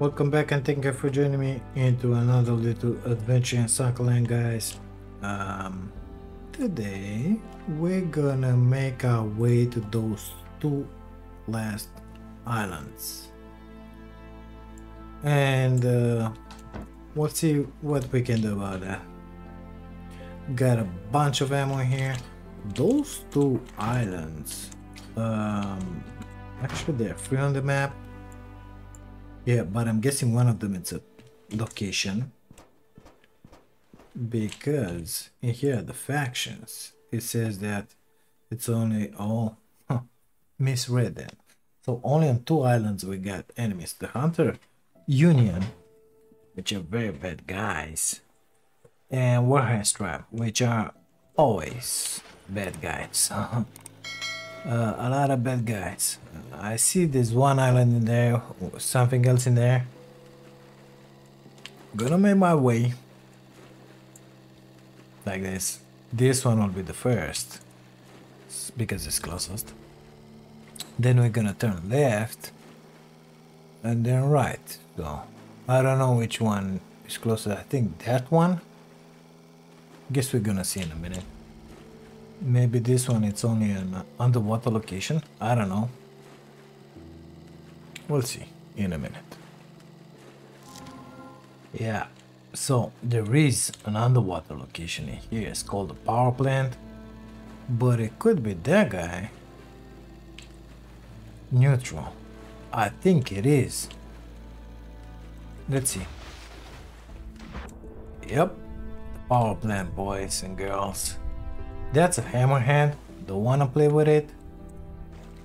Welcome back and thank you for joining me into another little adventure in Sunkenland guys. Um, today we're gonna make our way to those two last islands. And uh, we'll see what we can do about that. Got a bunch of ammo here. Those two islands, um, actually they're free on the map yeah, but I'm guessing one of them is a location. Because in here, the factions, it says that it's only all misread then. So only on two islands we got enemies. The Hunter Union, which are very bad guys, and Warhead Tribe, which are always bad guys. Uh-huh. Uh, a lot of bad guys. I see there's one island in there, something else in there. Gonna make my way. Like this. This one will be the first. Because it's closest. Then we're gonna turn left. And then right. So, I don't know which one is closer. I think that one. Guess we're gonna see in a minute. Maybe this one it's only an underwater location. I don't know. We'll see in a minute. Yeah, so there is an underwater location in here. It's called the power plant. But it could be that guy. Neutral. I think it is. Let's see. Yep. Power plant boys and girls. That's a hammerhead. Don't wanna play with it.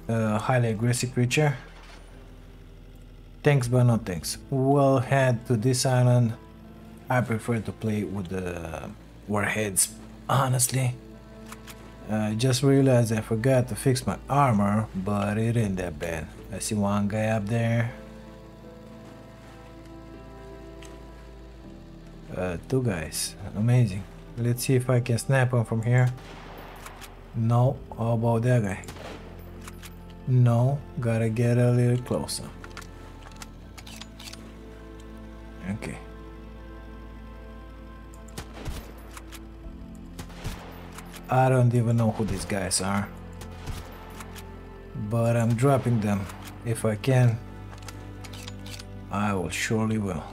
A highly aggressive creature. Thanks but no thanks. We'll head to this island. I prefer to play with the warheads, honestly. I just realized I forgot to fix my armor, but it ain't that bad. I see one guy up there. Uh, two guys. Amazing. Let's see if I can snap him from here. No, how about that guy? No, gotta get a little closer. Okay. I don't even know who these guys are. But I'm dropping them. If I can, I will surely will.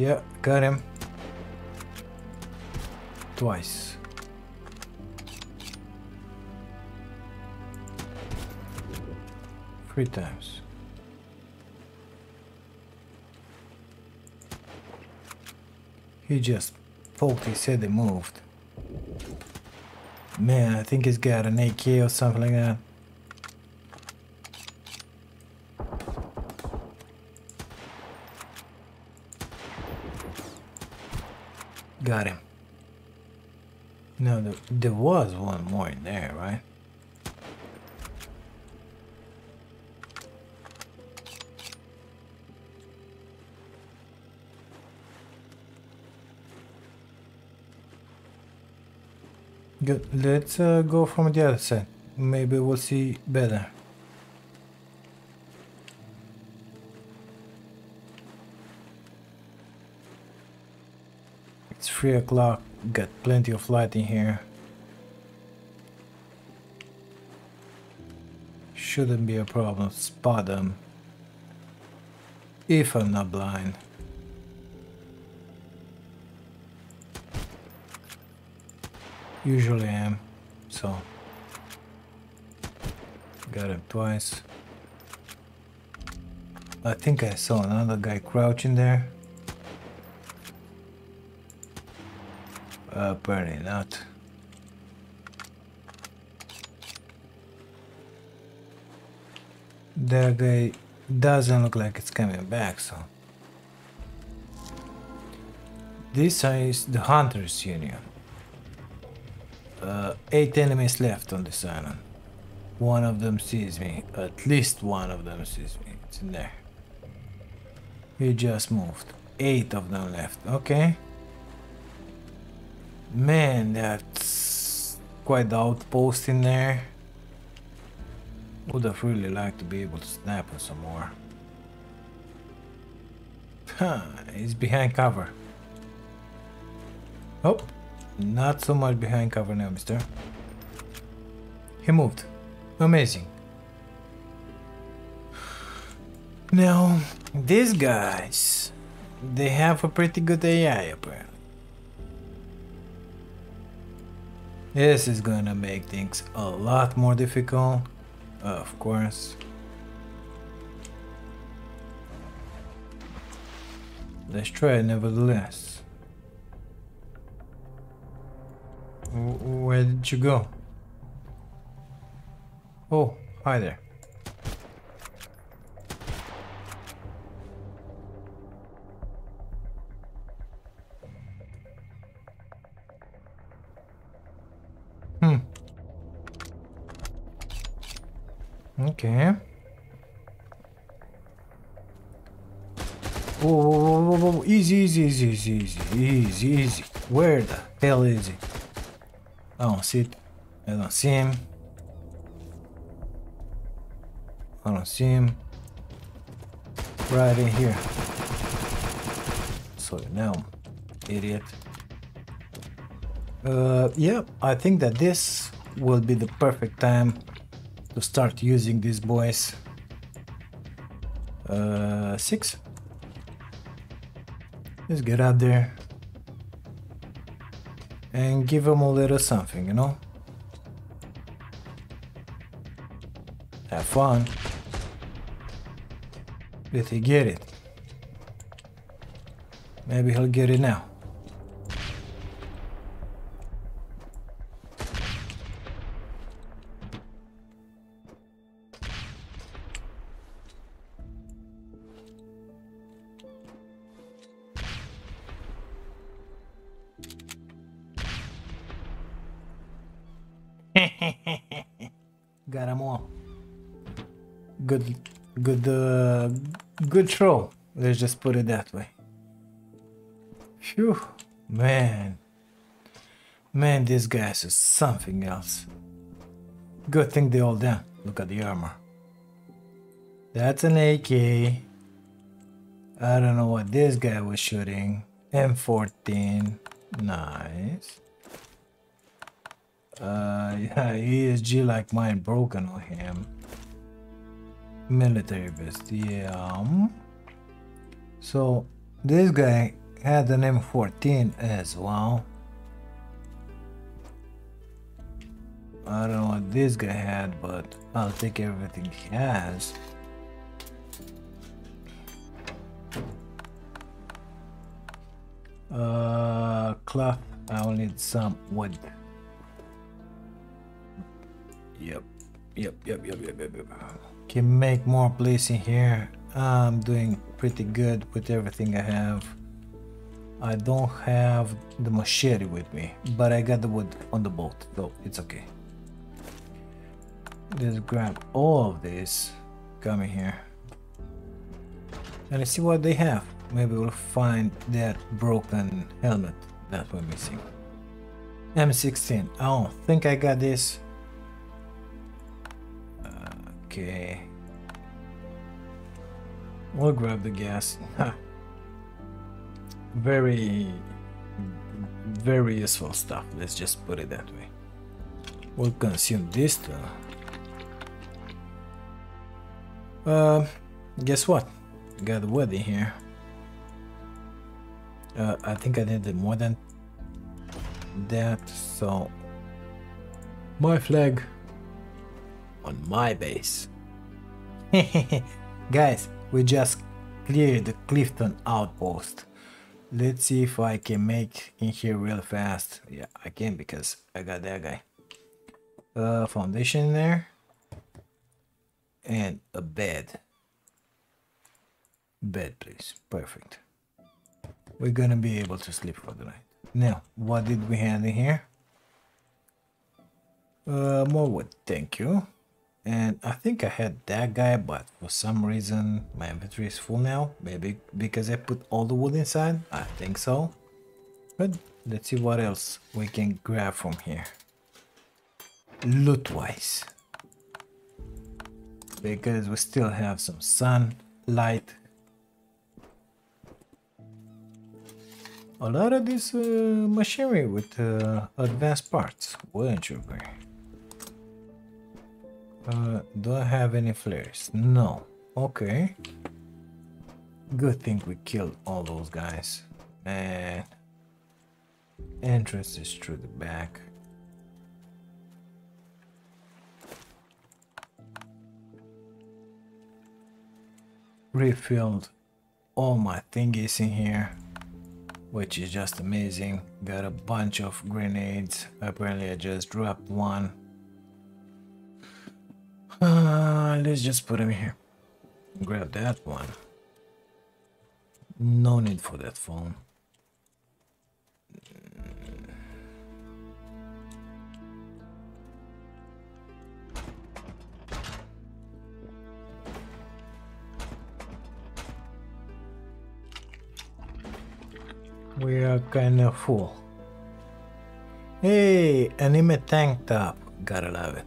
Yeah, got him. Twice. Three times. He just poked his head and moved. Man, I think he's got an AK or something like that. Got him. No, there, there was one more in there, right? Good. Let's uh, go from the other side. Maybe we'll see better. It's 3 o'clock, got plenty of light in here. Shouldn't be a problem spot them. If I'm not blind. Usually I am, so... Got him twice. I think I saw another guy crouching there. Uh, apparently not. That guy doesn't look like it's coming back, so... This is the Hunters Union. Uh, eight enemies left on this island. One of them sees me. At least one of them sees me. It's in there. He just moved. eight of them left. Okay. Man, that's quite the outpost in there. Would have really liked to be able to snap him some more. Huh, he's behind cover. Oh, not so much behind cover now, mister. He moved. Amazing. Now, these guys, they have a pretty good AI apparently. This is gonna make things a lot more difficult, of course. Let's try it nevertheless. Where did you go? Oh, hi there. Okay. Whoa, whoa, whoa, whoa, whoa, easy, easy, easy, easy, easy, easy, easy. Where the hell is he? I don't see it. I don't see him. I don't see him. Right in here. So now, idiot. Uh, yeah, I think that this will be the perfect time to start using these boys. Uh, six. Let's get out there and give them a little something, you know? Have fun. Did he get it? Maybe he'll get it now. All. Good, good, uh, good throw. Let's just put it that way. Phew, man. Man, these guys are something else. Good thing they all down. Look at the armor. That's an AK. I don't know what this guy was shooting. M14. Nice. Uh, yeah, ESG like mine broken on him. Military vest, yeah. So this guy had an M14 as well. I don't know what this guy had, but I'll take everything he has. Uh, cloth. I will need some wood. Yep. Yep, yep, yep, yep, yep, yep. Can make more place in here. I'm doing pretty good with everything I have. I don't have the machete with me, but I got the wood on the boat, so it's okay. Let's grab all of this. Come in here. And let's see what they have. Maybe we'll find that broken helmet that we're missing. M16. I don't think I got this. Okay. We'll grab the gas. very, very useful stuff. Let's just put it that way. We'll consume this too. Uh, guess what? Got wood in here. Uh, I think I needed more than that, so my flag on my base. Guys, we just cleared the Cliffton outpost. Let's see if I can make in here real fast. Yeah, I can because I got that guy. Uh, foundation there. And a bed. Bed, please. Perfect. We're gonna be able to sleep for the night. Now, what did we have in here? Uh, more wood, thank you and I think I had that guy but for some reason my inventory is full now. Maybe because I put all the wood inside? I think so. But let's see what else we can grab from here. Loot wise because we still have some sunlight a lot of this uh, machinery with uh, advanced parts wouldn't you agree uh, do I have any flares? No. Okay. Good thing we killed all those guys. Man. Entrance is through the back. Refilled all my thingies in here. Which is just amazing. Got a bunch of grenades. Apparently I just dropped one uh, let's just put him here. Grab that one. No need for that phone. We are kinda full. Hey, anime tank top. Gotta love it.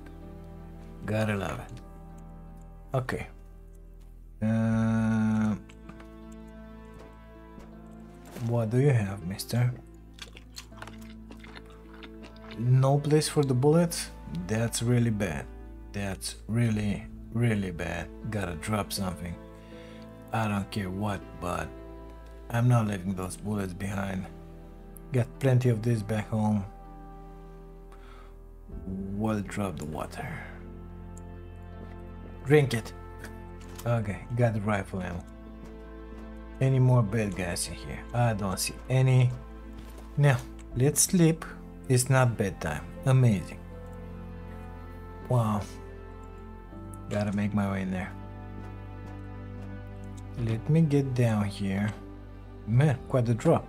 Gotta love it. Okay. Uh, what do you have, mister? No place for the bullets? That's really bad. That's really, really bad. Gotta drop something. I don't care what, but I'm not leaving those bullets behind. Got plenty of this back home. We'll drop the water. Drink it. Okay, got the rifle ammo. Any more bad guys in here? I don't see any. Now, let's sleep. It's not bedtime. Amazing. Wow. Gotta make my way in there. Let me get down here. Man, quite a drop.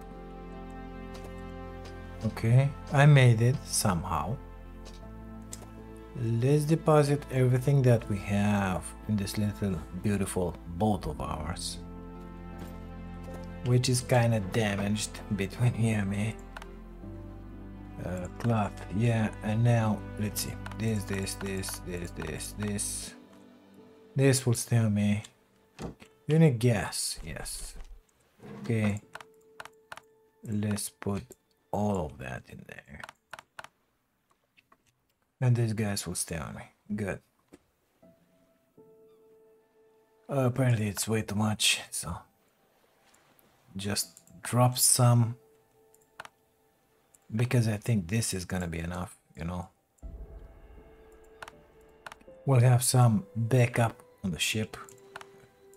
Okay, I made it somehow. Let's deposit everything that we have in this little beautiful boat of ours. Which is kinda damaged between here and me. Uh, cloth, yeah, and now let's see. This, this, this, this, this, this. This will on me. You need gas, yes. Okay. Let's put all of that in there. And these guys will stay on me. Good. Uh, apparently it's way too much, so... Just drop some... Because I think this is gonna be enough, you know. We'll have some backup on the ship.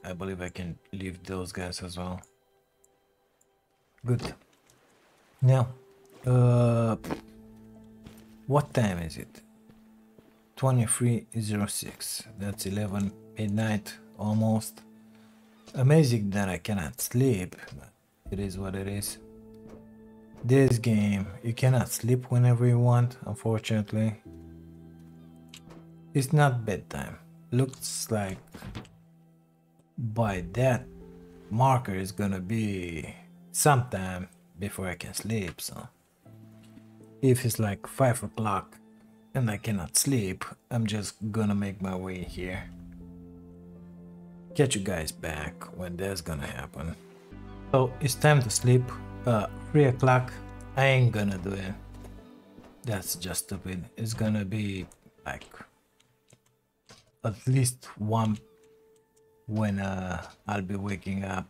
I believe I can leave those guys as well. Good. Now, uh, what time is it? 2306 that's 11 midnight almost. Amazing that I cannot sleep but it is what it is. This game you cannot sleep whenever you want unfortunately. It's not bedtime. Looks like by that marker is gonna be sometime before I can sleep so. If it's like 5 o'clock and I cannot sleep, I'm just gonna make my way here. Catch you guys back when that's gonna happen. So it's time to sleep. Uh, 3 o'clock. I ain't gonna do it. That's just stupid. It's gonna be like at least 1 when uh, I'll be waking up.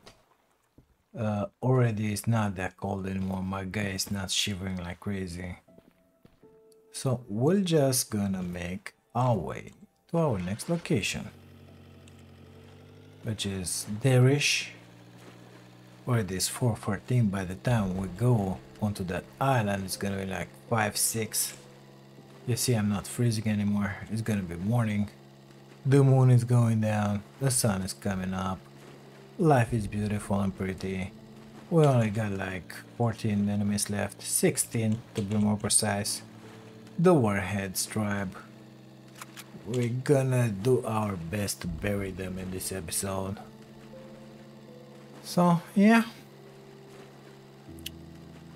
Uh, already it's not that cold anymore. My guy is not shivering like crazy. So we're just gonna make our way to our next location, which is Derish, where it is 4.14 by the time we go onto that island. It's gonna be like 5 6 you see I'm not freezing anymore. It's gonna be morning. The moon is going down. The sun is coming up. Life is beautiful and pretty. We only got like 14 enemies left. 16 to be more precise the Warheads tribe. we're gonna do our best to bury them in this episode. So, yeah.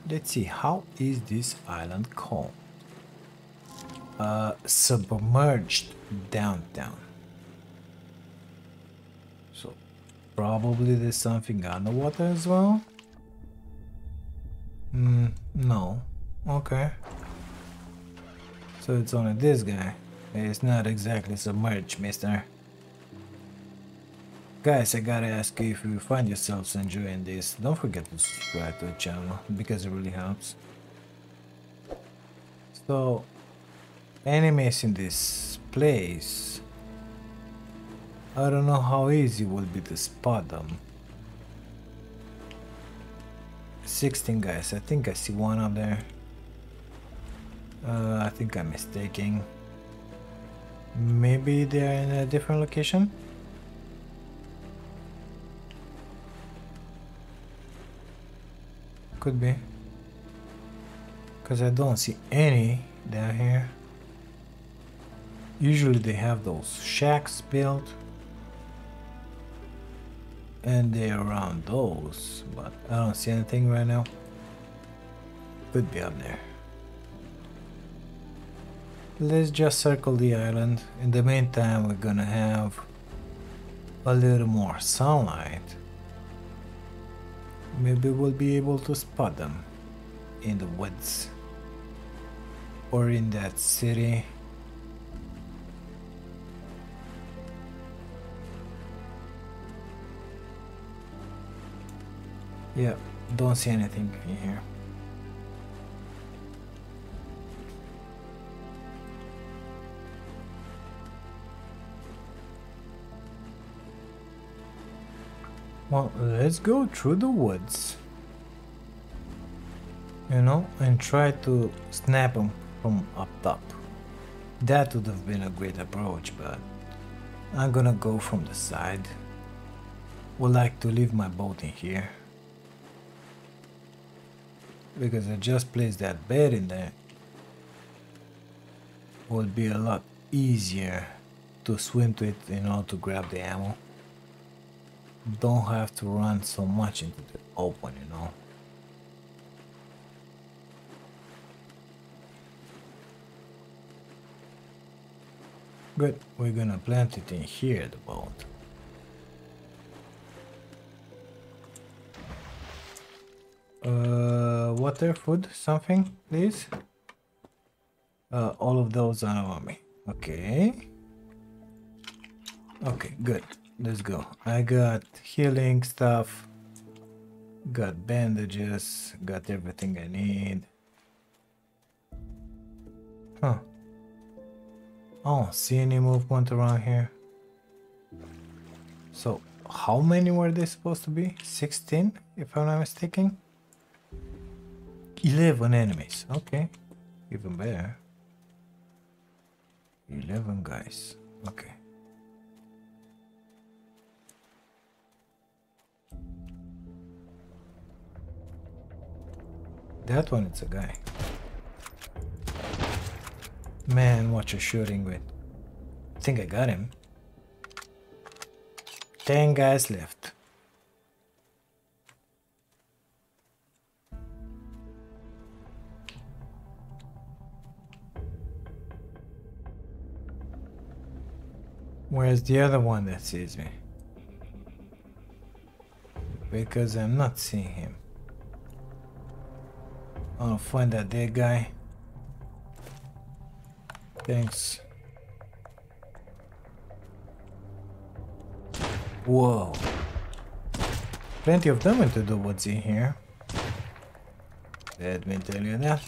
Let's see, how is this island called? Uh, submerged downtown. So, probably there's something underwater as well? Hmm, no. Okay. So it's only this guy. It's not exactly submerged, mister. Guys, I gotta ask you if you find yourselves enjoying this, don't forget to subscribe to the channel, because it really helps. So, enemies in this place, I don't know how easy it will be to spot them. 16 guys, I think I see one up there. Uh, I think I'm mistaken. Maybe they're in a different location? Could be. Because I don't see any down here. Usually they have those shacks built. And they're around those, but I don't see anything right now. Could be up there. Let's just circle the island. In the meantime, we're gonna have a little more sunlight. Maybe we'll be able to spot them in the woods or in that city. Yeah, don't see anything in here. Well, let's go through the woods. You know, and try to snap them from up top. That would have been a great approach, but I'm gonna go from the side. Would like to leave my boat in here. Because I just placed that bed in there. Would be a lot easier to swim to it in order to grab the ammo don't have to run so much into the open, you know. Good, we're gonna plant it in here, the boat. Uh, water, food, something, please? Uh, all of those are on me. Okay. Okay, good let's go. I got healing stuff, got bandages, got everything I need. Huh. Oh, see any movement around here? So, how many were they supposed to be? 16, if I'm not mistaken? 11 enemies, okay. Even better. 11 guys, okay. That one, it's a guy. Man, what you shooting with? I think I got him. Ten guys left. Where's the other one that sees me? Because I'm not seeing him. I'll find that dead guy. Thanks. Whoa. Plenty of them into the woods in here. Let me tell you that.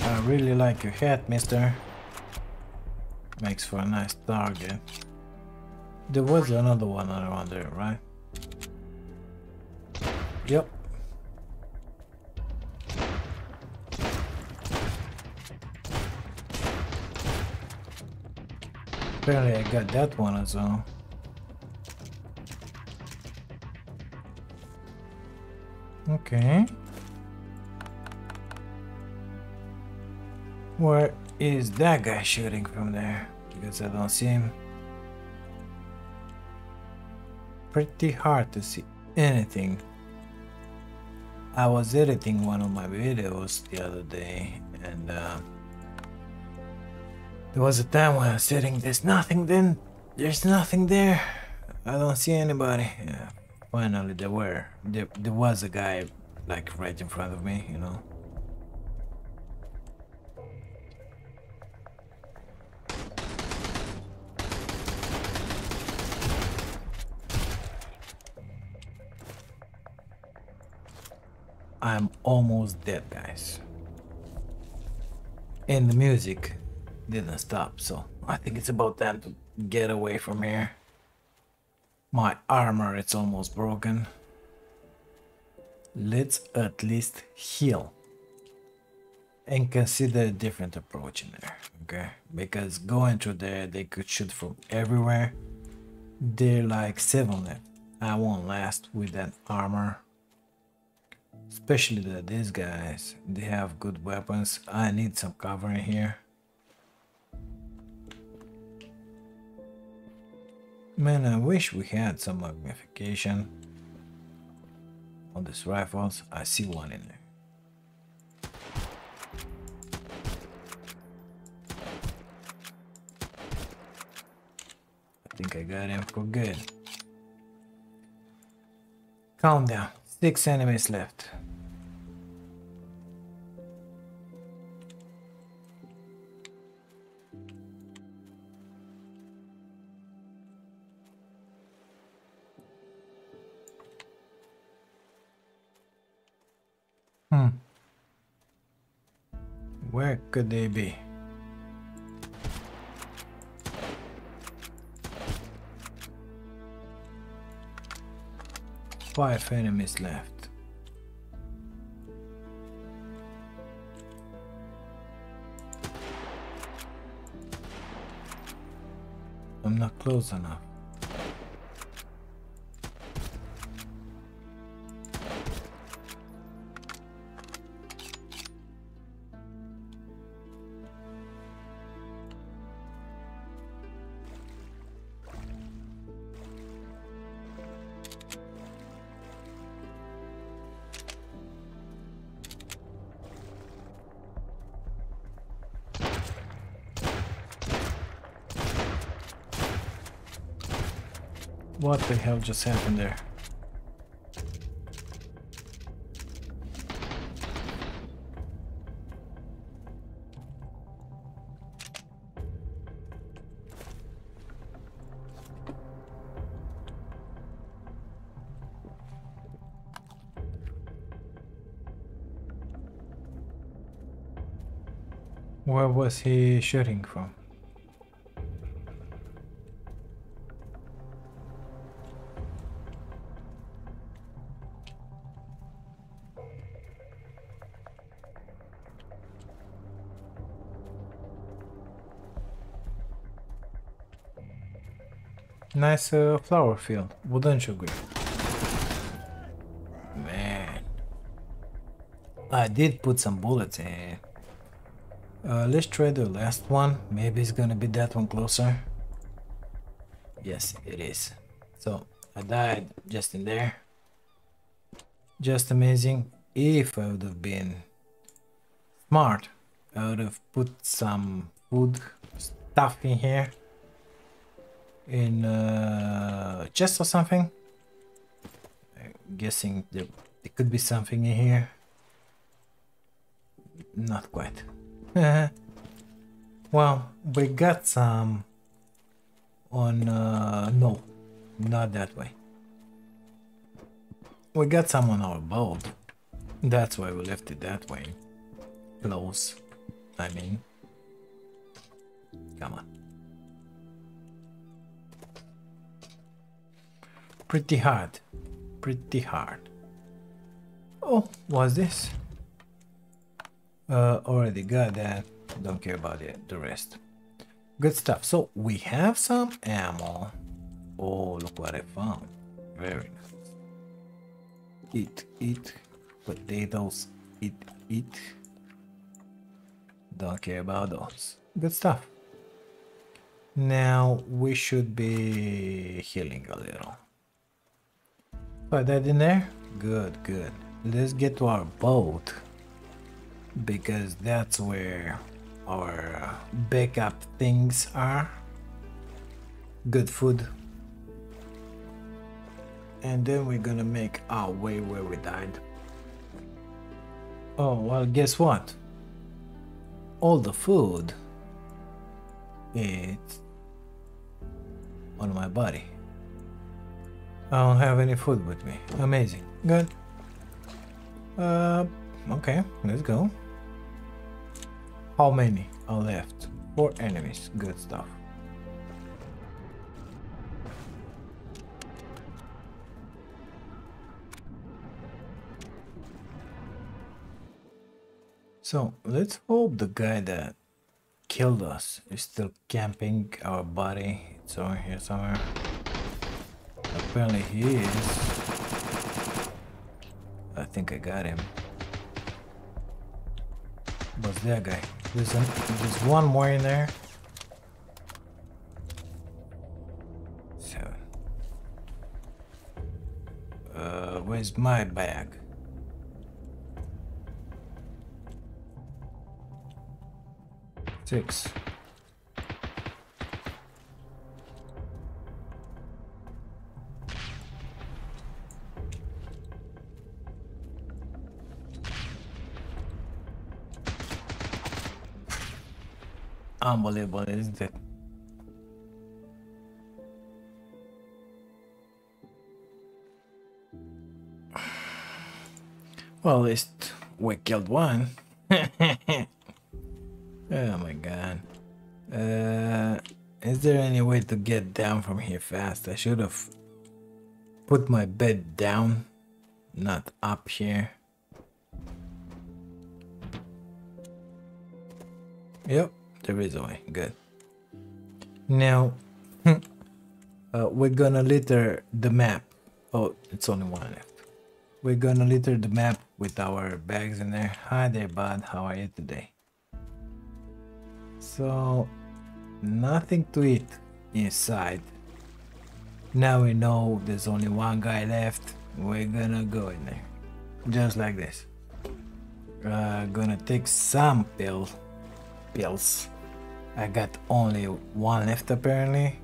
I really like your hat, mister. Makes for a nice target. There was another one around there, right? Yep. Apparently I got that one as well. Okay. Where is that guy shooting from there? Because I don't see him. Pretty hard to see anything. I was editing one of my videos the other day and uh, there was a time when I was sitting, there's nothing then, there's nothing there. I don't see anybody. Yeah, finally there were. There, there was a guy like right in front of me, you know. I'm almost dead, guys. And the music didn't stop, so I think it's about time to get away from here. My armor it's almost broken. Let's at least heal. And consider a different approach in there, okay? Because going through there, they could shoot from everywhere. They're like 7 left. I won't last with that armor Especially that these guys, they have good weapons. I need some cover in here. Man, I wish we had some magnification on these rifles. I see one in there. I think I got him for good. Calm down. Six enemies left. Where could they be? Five enemies left. I'm not close enough. Just happened there? Where was he shooting from? Nice uh, flower field, wouldn't you agree? Man. I did put some bullets in. Uh, let's try the last one. Maybe it's gonna be that one closer. Yes, it is. So, I died just in there. Just amazing. If I would have been smart, I would have put some food stuff in here in uh, chest or something. I'm guessing there, there could be something in here. Not quite. well, we got some on... Uh, no, not that way. We got some on our boat. That's why we left it that way. Close, I mean. Come on. Pretty hard. Pretty hard. Oh, what's this? Uh, already got that. Don't care about it, the rest. Good stuff. So we have some ammo. Oh, look what I found. Very nice. Eat, eat. Potatoes. Eat, eat. Don't care about those. Good stuff. Now we should be healing a little. Put that in there? Good, good. Let's get to our boat. Because that's where our uh, backup things are. Good food. And then we're gonna make our way where we died. Oh, well, guess what? All the food is on my body. I don't have any food with me. Amazing. Good. Uh, okay, let's go. How many are left? Four enemies. Good stuff. So let's hope the guy that killed us is still camping our body. It's over here somewhere. Apparently he is. I think I got him. What's that guy? There's, an, there's one more in there. Seven. Uh, where's my bag? Six. Unbelievable, isn't it? Well, at least we killed one. oh my god. Uh, is there any way to get down from here fast? I should have put my bed down, not up here. There is a way. Good. Now, uh, we're gonna litter the map. Oh, it's only one left. We're gonna litter the map with our bags in there. Hi there, bud. How are you today? So, nothing to eat inside. Now we know there's only one guy left. We're gonna go in there. Just like this. Uh, gonna take some pill, pills. I got only one left apparently.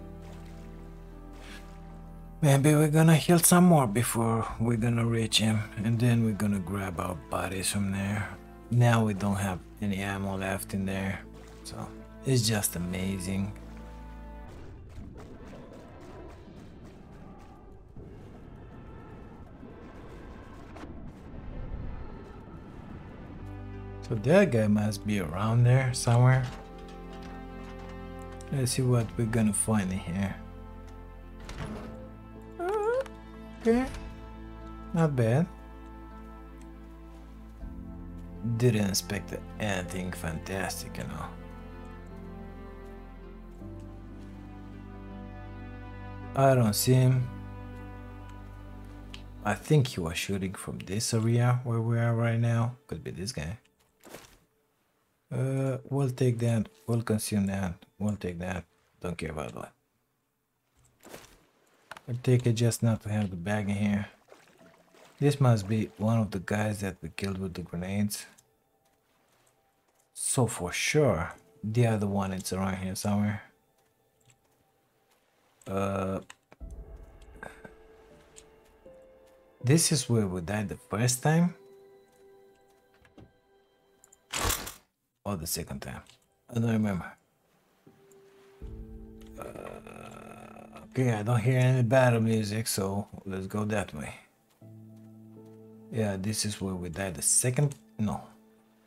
Maybe we're gonna heal some more before we're gonna reach him and then we're gonna grab our bodies from there. Now we don't have any ammo left in there, so it's just amazing. So that guy must be around there somewhere. Let's see what we're gonna find in here. Uh, okay, not bad. Didn't expect anything fantastic, you know. I don't see him. I think he was shooting from this area where we are right now. Could be this guy. Uh, we'll take that. We'll consume that. We'll take that. Don't care about that. I'll take it just not to have the bag in here. This must be one of the guys that we killed with the grenades. So for sure, the other one is around here somewhere. Uh, this is where we died the first time. Or the second time. I don't remember. Uh, okay, I don't hear any battle music, so let's go that way. Yeah, this is where we died the second... No.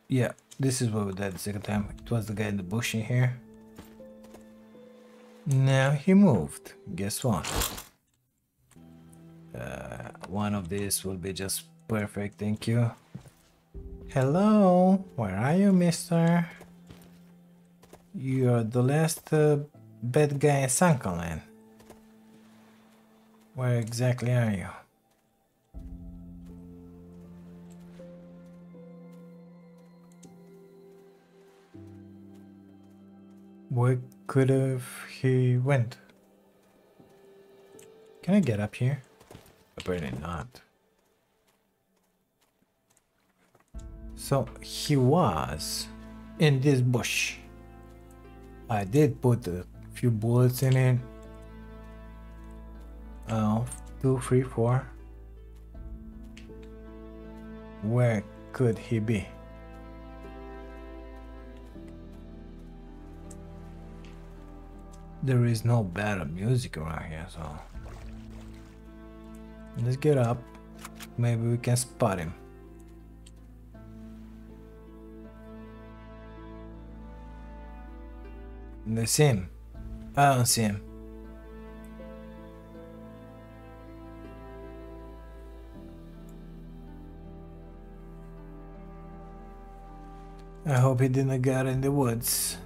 Yeah, this is where we died the second time. It was the guy in the bush in here. Now he moved. Guess what? Uh, one of these will be just perfect, thank you. Hello, where are you, mister? You're the last uh, bad guy in. Where exactly are you? Where could have he went? Can I get up here? Apparently not. So he was in this bush. I did put a few bullets in it. Uh, two, three, four. Where could he be? There is no better music around here, so let's get up. Maybe we can spot him. See him. I don't see him. I hope he didn't get in the woods.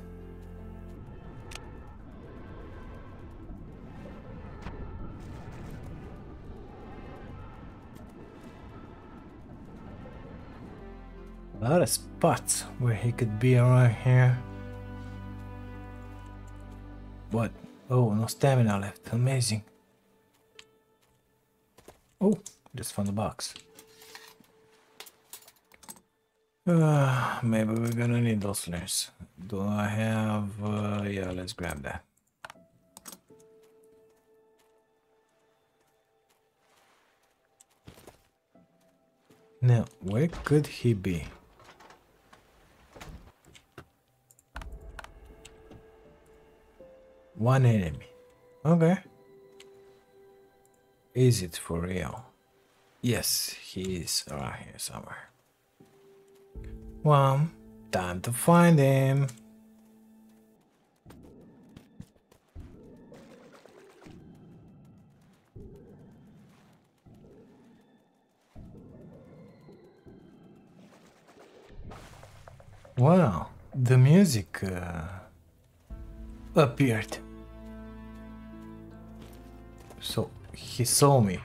A lot of spots where he could be around here. What? Oh, no stamina left. Amazing. Oh, just found the box. Uh, maybe we're gonna need those flares. Do I have... Uh, yeah, let's grab that. Now, where could he be? One enemy. Okay. Is it for real? Yes, he is around here somewhere. Well, time to find him. Wow, the music uh, appeared. So he saw me.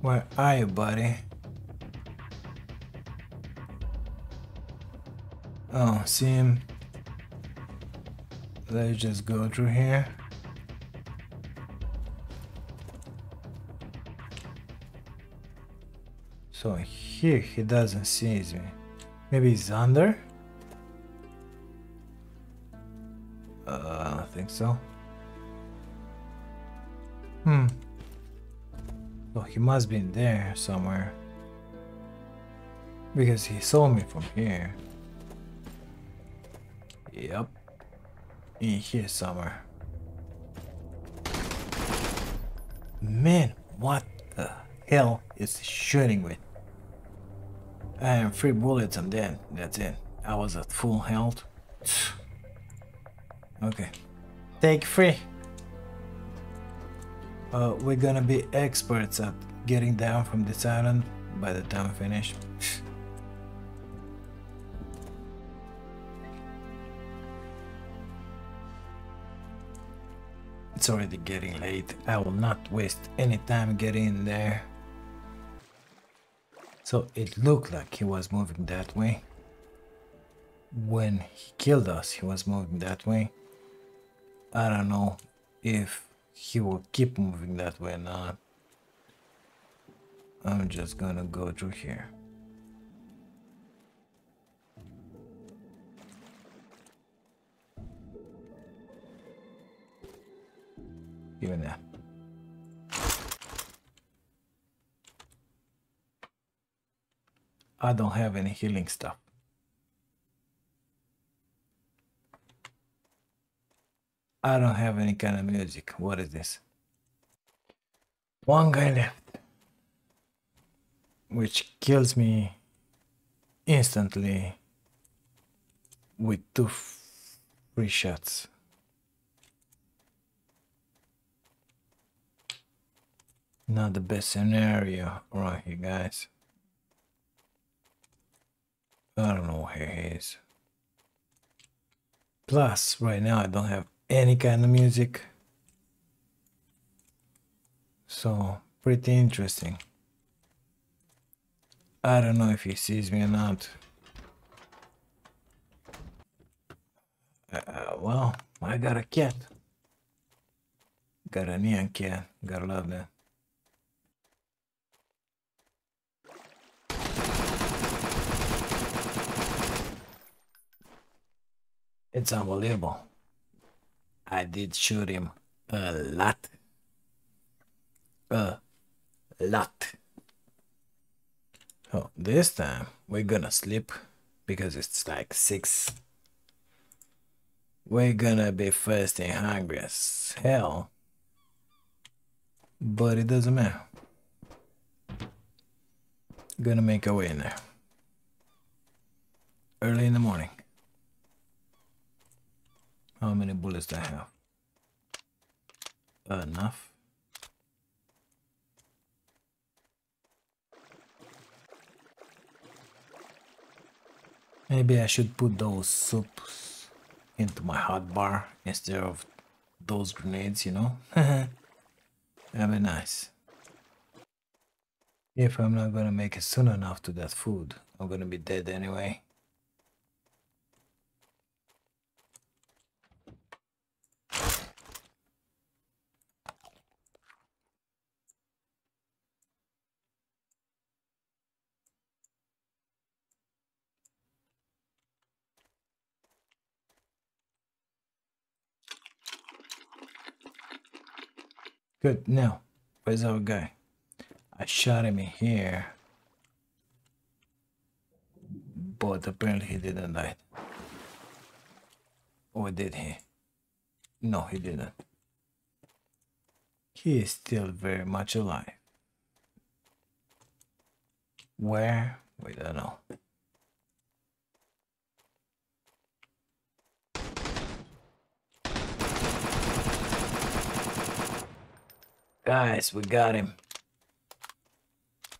Where are you, buddy? Oh, see him? Let's just go through here. So here he doesn't see me. Maybe he's under? Uh, I don't think so. Hmm. So he must be in there somewhere. Because he saw me from here. Yep. In here somewhere. Man, what the hell is shooting with? I am three bullets, and then. That's it. I was at full health. Okay. Take three. Uh, we're gonna be experts at getting down from this island by the time we finish. it's already getting late. I will not waste any time getting in there. So it looked like he was moving that way. When he killed us, he was moving that way. I don't know if he will keep moving that way now. I'm just gonna go through here. Even that. I don't have any healing stuff. I don't have any kind of music. What is this? One guy left. Which kills me instantly with two free shots. Not the best scenario right here, guys. I don't know where he is. Plus, right now I don't have any kind of music. So, pretty interesting. I don't know if he sees me or not. Uh, well, I got a cat. Got a neon cat. Gotta love that. It's unbelievable. I did shoot him a lot. A lot. Oh, this time we're gonna sleep because it's like 6. We're gonna be thirsty and hungry as hell. But it doesn't matter. Gonna make our way in there. Early in the morning. How many bullets do I have? Enough. Maybe I should put those soups into my hot bar instead of those grenades, you know? That'd be nice. If I'm not gonna make it soon enough to that food, I'm gonna be dead anyway. Good. Now, where's our guy? I shot him in here. But apparently he didn't die. Or did he? No, he didn't. He is still very much alive. Where? We don't know. Guys, we got him.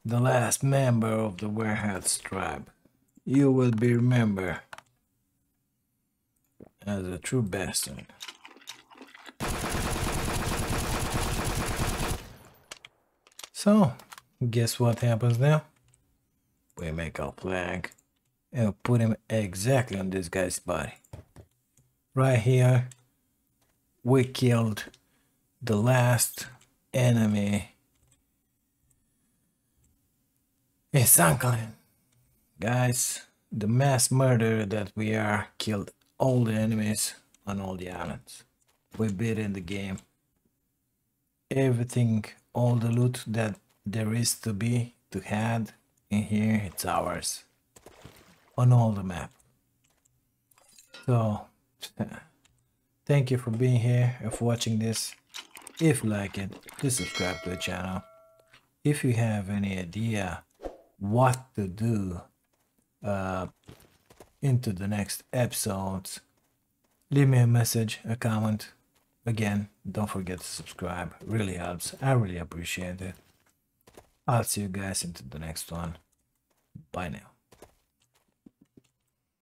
The last member of the Warheads tribe. You will be remembered as a true bastard. So, guess what happens now? We make our flag and put him exactly on this guy's body. Right here, we killed the last enemy is uncle. Guys, the mass murder that we are killed all the enemies on all the islands. We beat in the game. Everything, all the loot that there is to be, to had in here, it's ours. On all the map. So, thank you for being here and for watching this. If you like it, please subscribe to the channel. If you have any idea what to do uh, into the next episodes, leave me a message, a comment. Again, don't forget to subscribe. Really helps. I really appreciate it. I'll see you guys into the next one. Bye now.